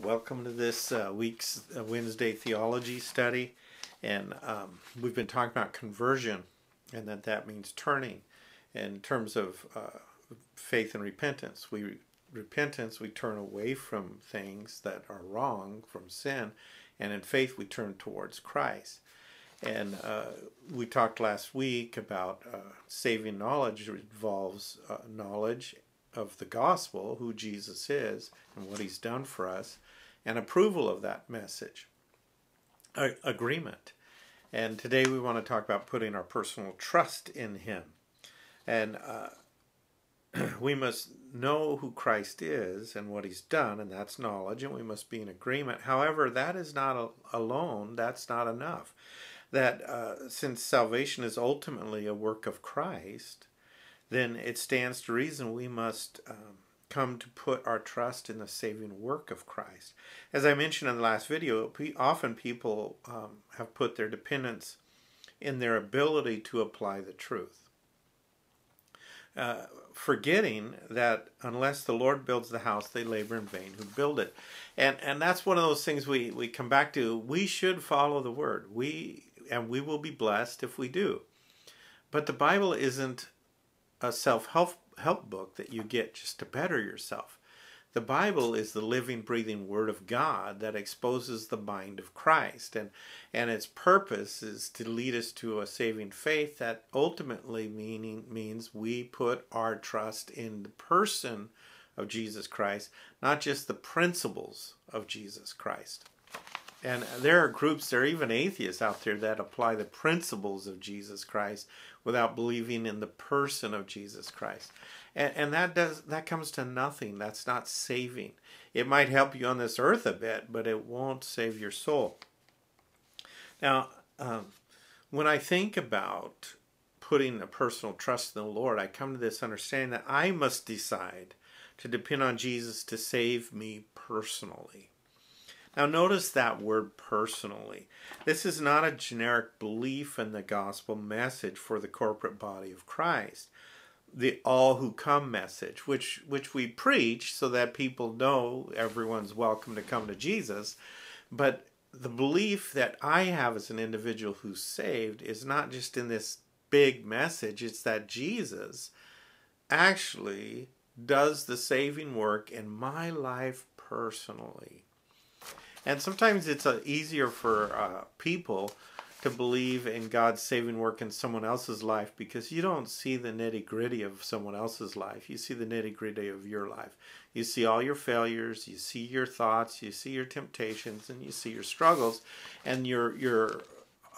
Welcome to this uh, week's uh, Wednesday theology study. And um, we've been talking about conversion and that that means turning in terms of uh, faith and repentance. We repentance, we turn away from things that are wrong, from sin, and in faith, we turn towards Christ. And uh, we talked last week about uh, saving knowledge involves uh, knowledge of the gospel, who Jesus is, and what he's done for us, and approval of that message, A- agreement. And today we want to talk about putting our personal trust in him. And uh, we must know who Christ is and what he's done, and that's knowledge, and we must be in agreement. However, that is not a, alone, that's not enough. That uh, since salvation is ultimately a work of Christ, then it stands to reason we must um, come to put our trust in the saving work of Christ. As I mentioned in the last video, often people um, have put their dependence in their ability to apply the truth. Uh, forgetting that unless the Lord builds the house, they labor in vain who build it. And and that's one of those things we, we come back to. We should follow the word. We and we will be blessed if we do. But the Bible isn't a self help book that you get just to better yourself. The Bible is the living, breathing Word of God that exposes the mind of Christ, and and its purpose is to lead us to a saving faith that ultimately meaning means we put our trust in the person of Jesus Christ, not just the principles of Jesus Christ. And there are groups, there are even atheists out there that apply the principles of Jesus Christ without believing in the person of Jesus Christ. And, and that does that comes to nothing. That's not saving. It might help you on this earth a bit but it won't save your soul. Now um, when i think about putting a personal trust in the lord i come to this understanding that i must decide to depend on jesus to save me personally now, notice that word personally. This is not a generic belief in the gospel message for the corporate body of Christ the all who come message, which which we preach so that people know everyone's welcome to come to Jesus. But the belief that I have as an individual who's saved is not just in this big message, it's that Jesus actually does the saving work in my life personally. And sometimes it's uh, easier for uh, people to believe in God's saving work in someone else's life because you don't see the nitty gritty of someone else's life. You see the nitty gritty of your life. You see all your failures, you see your thoughts, you see your temptations, and you see your struggles, and your your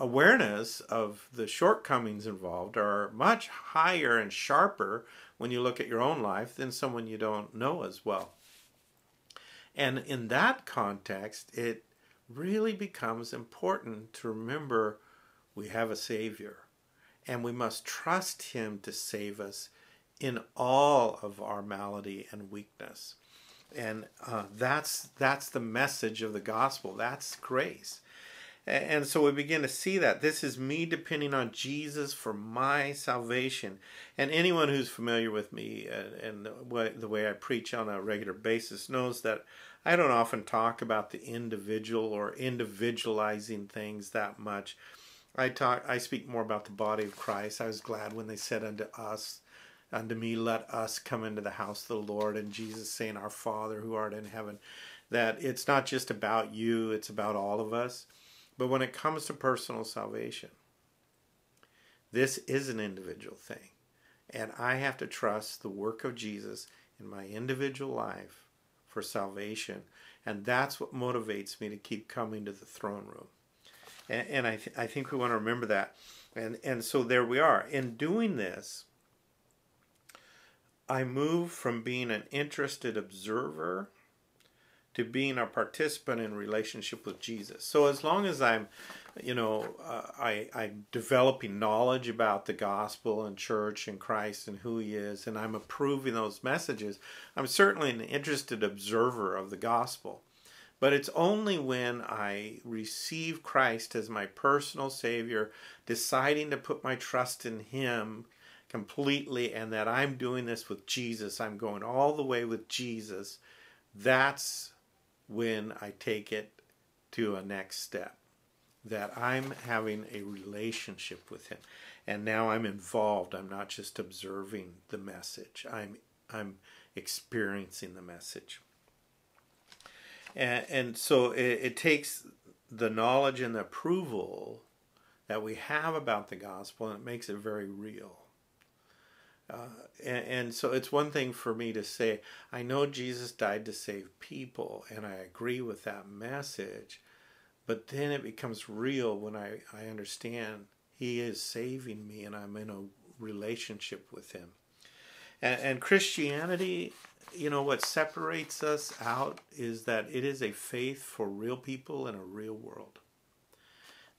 awareness of the shortcomings involved are much higher and sharper when you look at your own life than someone you don't know as well. And in that context, it really becomes important to remember we have a Savior and we must trust Him to save us in all of our malady and weakness. And uh, that's that's the message of the gospel. That's grace. And so we begin to see that this is me depending on Jesus for my salvation. And anyone who's familiar with me and, the way I preach on a regular basis knows that I don't often talk about the individual or individualizing things that much. I talk I speak more about the body of Christ. I was glad when they said unto us unto me let us come into the house of the Lord and Jesus saying our Father who art in heaven that it's not just about you, it's about all of us. But when it comes to personal salvation, this is an individual thing. And I have to trust the work of Jesus in my individual life for salvation. And that's what motivates me to keep coming to the throne room. And, and I, th- I think we want to remember that. And, and so there we are. In doing this, I move from being an interested observer to being a participant in relationship with Jesus. So as long as I'm, you know, uh, I, I'm developing knowledge about the gospel and church and Christ and who He is, and I'm approving those messages, I'm certainly an interested observer of the gospel. But it's only when I receive Christ as my personal Savior, deciding to put my trust in Him completely, and that I'm doing this with Jesus, I'm going all the way with Jesus. That's when I take it to a next step. That I'm having a relationship with Him. And now I'm involved. I'm not just observing the message. I'm I'm experiencing the message. And, and so it, it takes the knowledge and the approval that we have about the gospel and it makes it very real. Uh, and, and, so it's one thing for me to say, I know Jesus died to save people, and I agree with that message, but then it becomes real when I, I understand He is saving me and I'm in a relationship with Him. And, and Christianity, you know, what separates us out is that it is a faith for real people in a real world.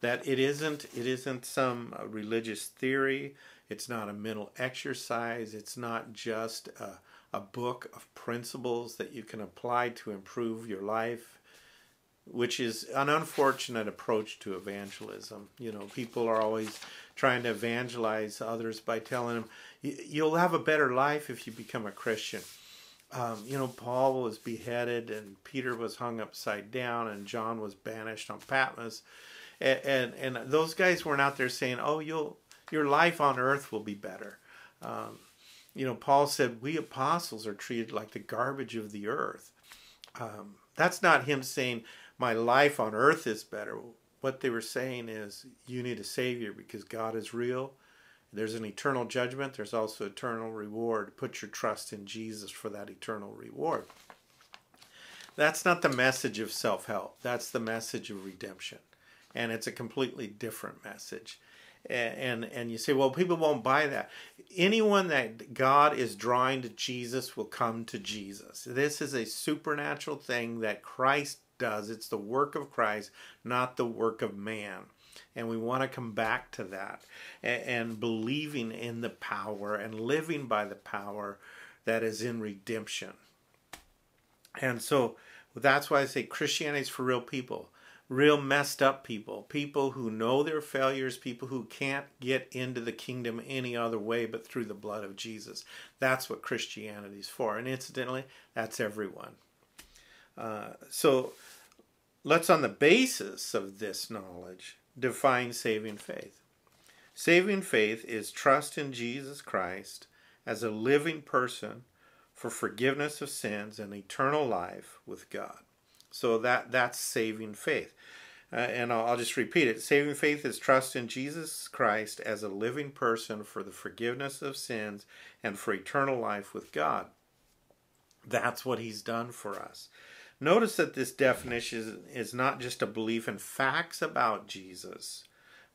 That it isn't it isn't some religious theory it's not a mental exercise. It's not just a, a book of principles that you can apply to improve your life, which is an unfortunate approach to evangelism. You know, people are always trying to evangelize others by telling them, you'll have a better life if you become a Christian. Um, you know, Paul was beheaded and Peter was hung upside down and John was banished on Patmos. And, and, and those guys weren't out there saying, "Oh, you'll your life on earth will be better. Um, you know, Paul said, We apostles are treated like the garbage of the earth. Um, that's not him saying, My life on earth is better. What they were saying is, You need a Savior because God is real. There's an eternal judgment, there's also eternal reward. Put your trust in Jesus for that eternal reward. That's not the message of self help, that's the message of redemption. And it's a completely different message and and you say well people won't buy that. Anyone that god is drawing to jesus will come to jesus. This is a supernatural thing that christ does. It's the work of christ not the work of man. And we want to come back to that. And, and believing in the power and living by the power that is in redemption. And so that's why i say christianity is for real people real messed up people, people who know their failures, people who can't get into the kingdom any other way but through the blood of Jesus. That's what Christianity is for. And incidentally, that's everyone. Uh, so let's, on the basis of this knowledge, define saving faith. Saving faith is trust in Jesus Christ as a living person for forgiveness of sins and eternal life with God. So that that's saving faith. Uh, and I'll, I'll just repeat it. Saving faith is trust in Jesus Christ as a living person for the forgiveness of sins and for eternal life with God. That's what he's done for us. Notice that this definition is, is not just a belief in facts about Jesus,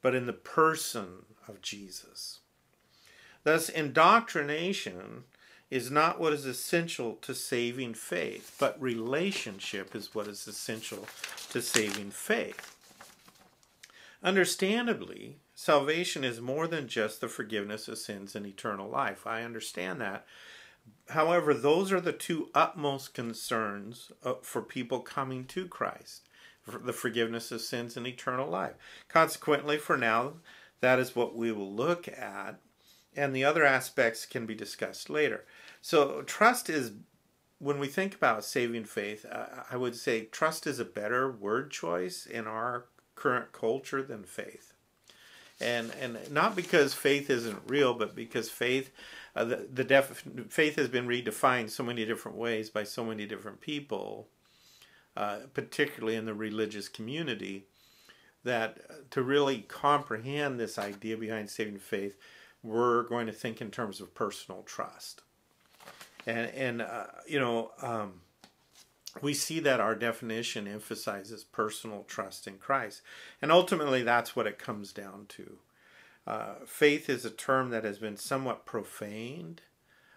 but in the person of Jesus. Thus, indoctrination is not what is essential to saving faith, but relationship is what is essential to saving faith. Understandably, salvation is more than just the forgiveness of sins and eternal life. I understand that. However, those are the two utmost concerns uh, for people coming to Christ the forgiveness of sins and eternal life. Consequently, for now, that is what we will look at, and the other aspects can be discussed later. So, trust is, when we think about saving faith, uh, I would say trust is a better word choice in our current culture than faith. And, and not because faith isn't real, but because faith, uh, the, the def, faith has been redefined so many different ways by so many different people, uh, particularly in the religious community, that uh, to really comprehend this idea behind saving faith, we're going to think in terms of personal trust and and uh, you know um, we see that our definition emphasizes personal trust in Christ, and ultimately that's what it comes down to. Uh, faith is a term that has been somewhat profaned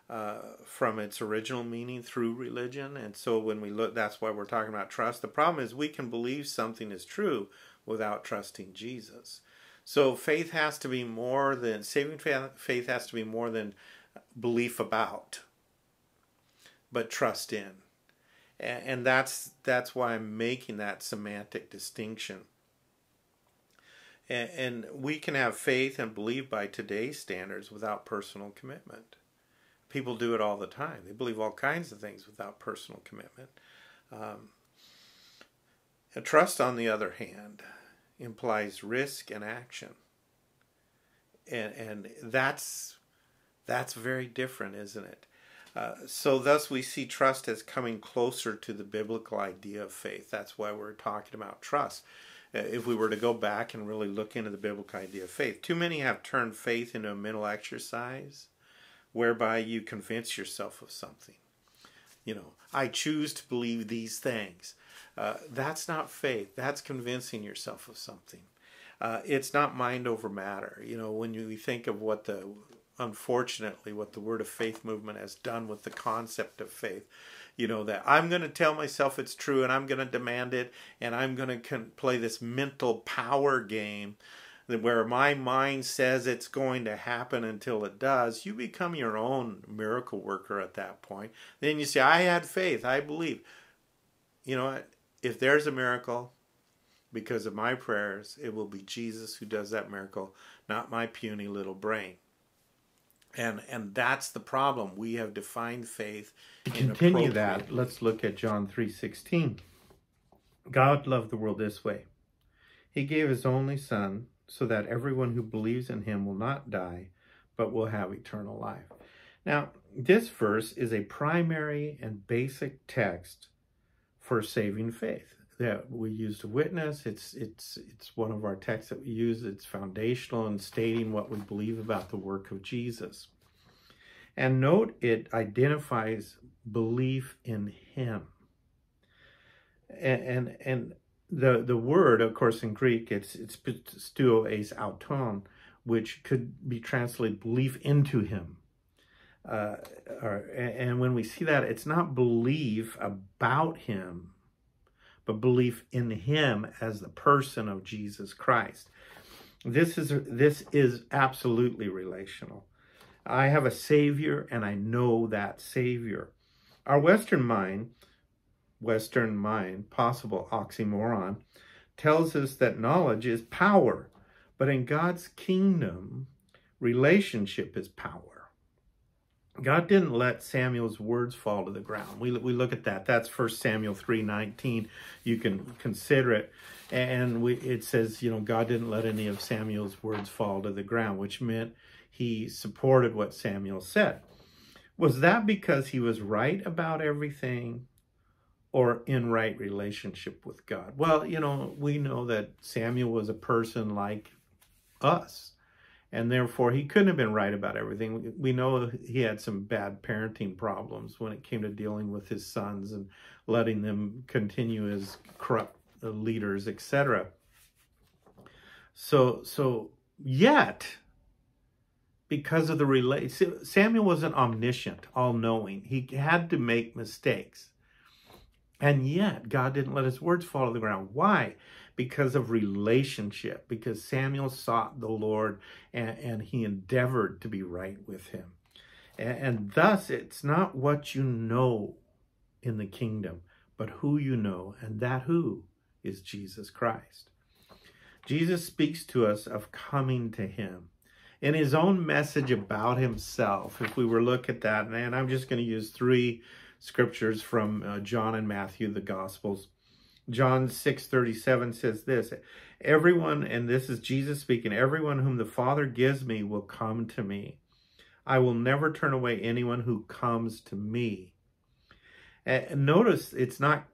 uh, from its original meaning through religion, and so when we look, that's why we're talking about trust. The problem is we can believe something is true without trusting Jesus. So faith has to be more than saving faith has to be more than belief about but trust in. And that's that's why I'm making that semantic distinction. And we can have faith and believe by today's standards without personal commitment. People do it all the time. They believe all kinds of things without personal commitment. Um, Trust, on the other hand, implies risk and action. And, and that's that's very different, isn't it? Uh, so thus we see trust as coming closer to the biblical idea of faith. That's why we're talking about trust. Uh, if we were to go back and really look into the biblical idea of faith, too many have turned faith into a mental exercise whereby you convince yourself of something. You know, I choose to believe these things. Uh, that's not faith. That's convincing yourself of something. Uh, it's not mind over matter. You know, when you think of what the, unfortunately, what the Word of Faith movement has done with the concept of faith, you know, that I'm going to tell myself it's true and I'm going to demand it and I'm going to play this mental power game where my mind says it's going to happen until it does, you become your own miracle worker at that point. Then you say, I had faith, I believe. You know if there's a miracle because of my prayers, it will be Jesus who does that miracle, not my puny little brain. And and that's the problem. We have defined faith. To continue that, let's look at John 3:16. God loved the world this way. He gave his only son so that everyone who believes in him will not die, but will have eternal life. Now, this verse is a primary and basic text for saving faith that we use to witness. It's it's it's one of our texts that we use. It's foundational in stating what we believe about the work of Jesus. And note it identifies belief in him. And and, and the the word, of course, in Greek, it's it's pisteuo es auton, which could be translated belief into him uh, or, and when we see that, it's not belief about him, but belief in him as the person of Jesus Christ. This is this is absolutely relational. I have a savior and I know that savior. Our western mind, western mind, possible oxymoron, tells us that knowledge is power, but in God's kingdom, relationship is power. God didn't let Samuel's words fall to the ground. We, we look at that. That's First Samuel 3.19. You can consider it. And we, it says, you know, God didn't let any of Samuel's words fall to the ground, which meant he supported what Samuel said. Was that because he was right about everything or in right relationship with God? Well, you know, we know that Samuel was a person like us and therefore he couldn't have been right about everything. We know he had some bad parenting problems when it came to dealing with his sons and letting them continue as corrupt uh, leaders, etc. So, so yet, because of the relate, Samuel wasn't omniscient, all-knowing. He had to make mistakes, and yet God didn't let his words fall to the ground. Why? Because of relationship, because Samuel sought the Lord and, and he endeavored to be right with him. And, and thus, it's not what you know in the kingdom, but who you know, and that who is Jesus Christ. Jesus speaks to us of coming to him. In his own message about himself, if we were look at that, and I'm just going to use three scriptures from uh, John and Matthew, the Gospels. John 6:37 says this, everyone and this is Jesus speaking, everyone whom the Father gives me will come to me. I will never turn away anyone who comes to me. And notice it's not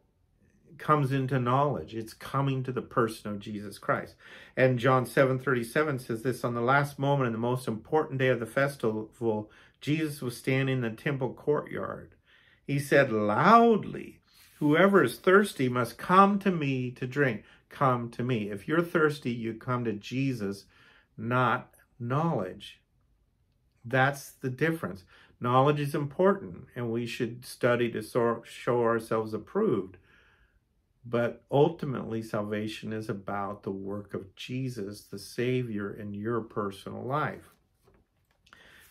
comes into knowledge. It's coming to the person of Jesus Christ. And John 7:37 says this on the last moment in the most important day of the festival, Jesus was standing in the temple courtyard. He said loudly, Whoever is thirsty must come to me to drink. Come to me. If you're thirsty, you come to Jesus, not knowledge. That's the difference. Knowledge is important, and we should study to show ourselves approved. But ultimately, salvation is about the work of Jesus, the Savior, in your personal life.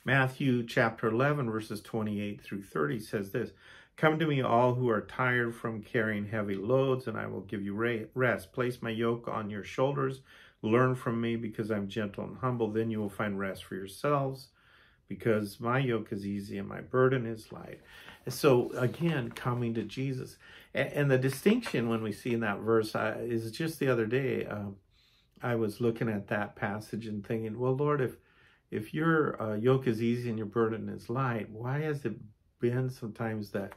Matthew chapter 11, verses 28 through 30 says this Come to me, all who are tired from carrying heavy loads, and I will give you rest. Place my yoke on your shoulders. Learn from me, because I'm gentle and humble. Then you will find rest for yourselves, because my yoke is easy and my burden is light. And so, again, coming to Jesus. And, the distinction when we see in that verse uh, is just the other day, um, I was looking at that passage and thinking, well, Lord, if if your uh, yoke is easy and your burden is light, why has it been sometimes that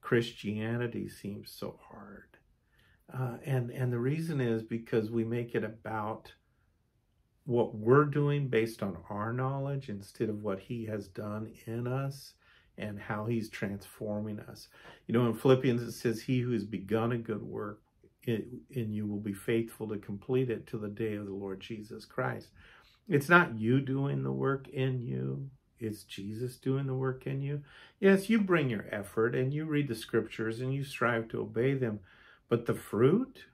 Christianity seems so hard? Uh, and and the reason is because we make it about what we're doing based on our knowledge instead of what He has done in us and how He's transforming us. You know, in Philippians it says, "He who has begun a good work in, in you will be faithful to complete it to the day of the Lord Jesus Christ." It's not you doing the work in you. It's Jesus doing the work in you. Yes, you bring your effort and you read the scriptures and you strive to obey them, but the fruit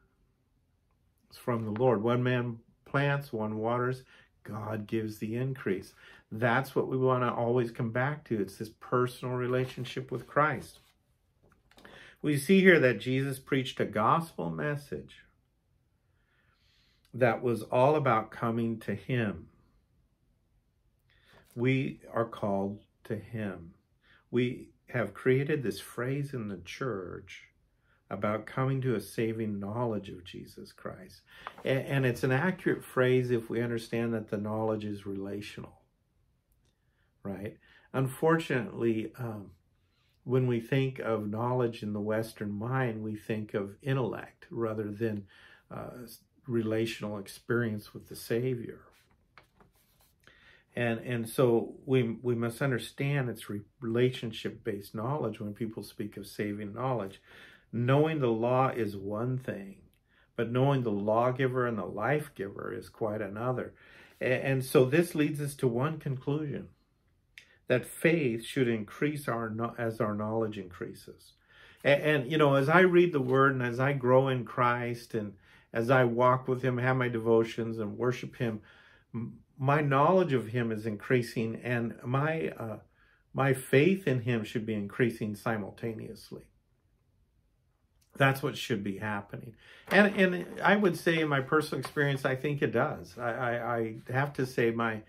is from the Lord. One man plants, one waters, God gives the increase. That's what we want to always come back to. It's this personal relationship with Christ. We see here that Jesus preached a gospel message that was all about coming to Him. We are called to Him. We have created this phrase in the church about coming to a saving knowledge of Jesus Christ. And, it's an accurate phrase if we understand that the knowledge is relational, right? Unfortunately, um, when we think of knowledge in the Western mind, we think of intellect rather than uh, relational experience with the Savior. And and so we we must understand it's relationship based knowledge when people speak of saving knowledge. Knowing the law is one thing, but knowing the lawgiver and the life giver is quite another. And, and so this leads us to one conclusion that faith should increase our as our knowledge increases. And, and, you know, as I read the word and as I grow in Christ and as I walk with him, have my devotions and worship him, my knowledge of him is increasing and my uh, my faith in him should be increasing simultaneously. That's what should be happening. And and I would say in my personal experience, I think it does. I, I, I have to say my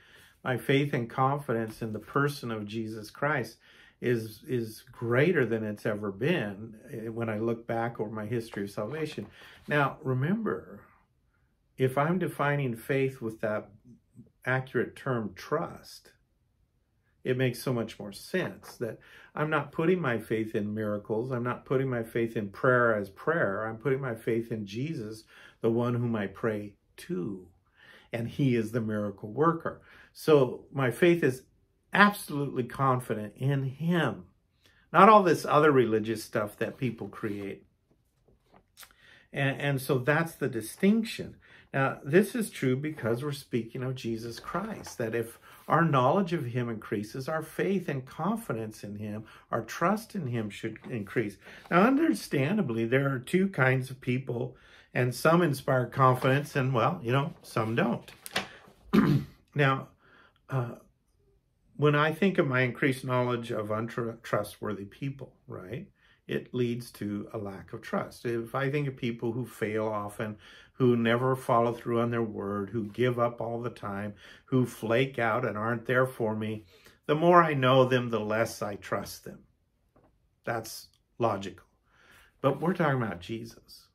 my faith and confidence in the person of Jesus Christ is is greater than it's ever been eh, when I look back over my history of salvation. Now, remember, if I'm defining faith with that accurate term trust, it makes so much more sense that I'm not putting my faith in miracles. I'm not putting my faith in prayer as prayer. I'm putting my faith in Jesus, the one whom I pray to. And he is the miracle worker. So my faith is absolutely confident in him. Not all this other religious stuff that people create. And, and so that's the distinction. Now, this is true because we're speaking of Jesus Christ, that if our knowledge of him increases, our faith and confidence in him, our trust in him should increase. Now, understandably, there are two kinds of people, and some inspire confidence, and well, you know, some don't. now, uh, when I think of my increased knowledge of untrustworthy people, right, it leads to a lack of trust. If I think of people who fail often, who never follow through on their word, who give up all the time, who flake out and aren't there for me, the more I know them, the less I trust them. That's logical. But we're talking about Jesus.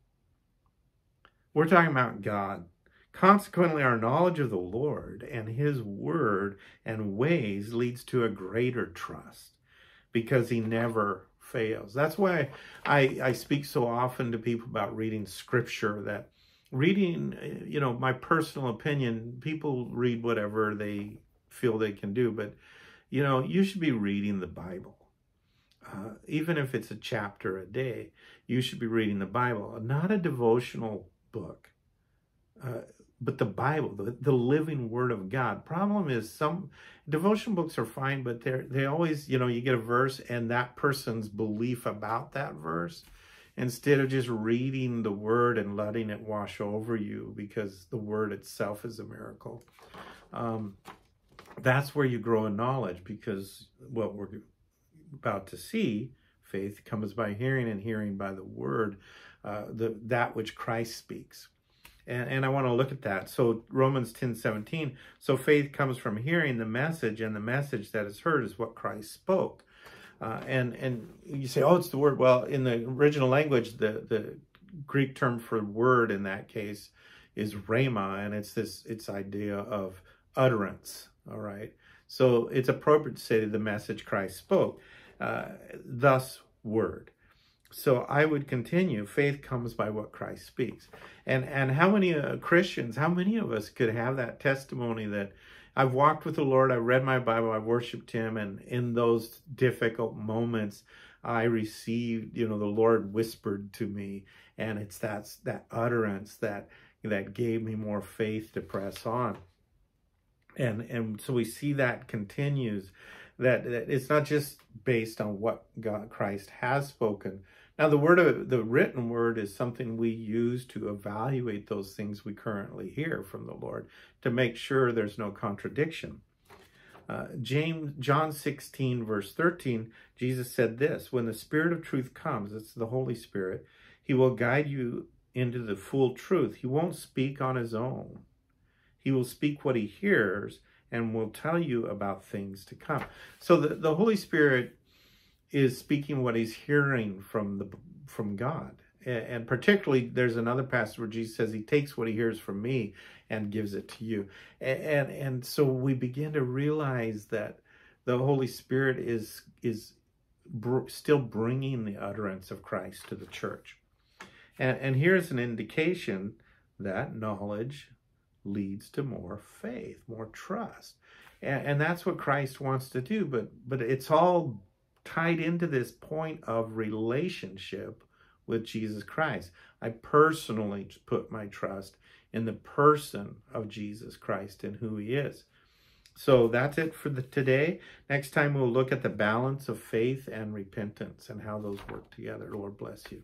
We're talking about God. Consequently, our knowledge of the Lord and his word and ways leads to a greater trust because he never fails. That's why I, I speak so often to people about reading scripture that reading, you know, my personal opinion, people read whatever they feel they can do, but, you know, you should be reading the Bible. Uh, even if it's a chapter a day, you should be reading the Bible, not a devotional book. Uh, but the Bible, the, the living Word of God. Problem is, some devotion books are fine, but they're they always, you know, you get a verse and that person's belief about that verse, instead of just reading the Word and letting it wash over you, because the Word itself is a miracle. Um, that's where you grow in knowledge, because what we're about to see, faith comes by hearing, and hearing by the Word, uh, the that which Christ speaks. And, and I want to look at that. So Romans 10 17. So faith comes from hearing the message, and the message that is heard is what Christ spoke. Uh, and and you say, oh, it's the word. Well, in the original language, the the Greek term for word in that case is rhema, and it's this it's idea of utterance. All right, so it's appropriate to say the message Christ spoke, uh, thus word. So I would continue. Faith comes by what Christ speaks, and and how many uh, Christians, how many of us could have that testimony that I've walked with the Lord, I've read my Bible, I've worshipped Him, and in those difficult moments, I received, you know, the Lord whispered to me, and it's that that utterance that that gave me more faith to press on. And and so we see that continues, that, that it's not just based on what God Christ has spoken. Now the word of the written word is something we use to evaluate those things we currently hear from the Lord to make sure there's no contradiction. Uh, James John 16 verse 13 Jesus said this when the spirit of truth comes it's the holy spirit he will guide you into the full truth. He won't speak on his own. He will speak what he hears and will tell you about things to come. So the, the holy spirit is speaking what he's hearing from the from god and particularly there's another passage where jesus says he takes what he hears from me and gives it to you. And, and, and so we begin to realize that the Holy Spirit is, is br- still bringing the utterance of Christ to the church. And, and here's an indication that knowledge leads to more faith, more trust. And, and that's what Christ wants to do. But, but it's all tied into this point of relationship with Jesus Christ. I personally put my trust in the person of Jesus Christ and who he is. So that's it for the today. Next time we'll look at the balance of faith and repentance and how those work together. Lord bless you.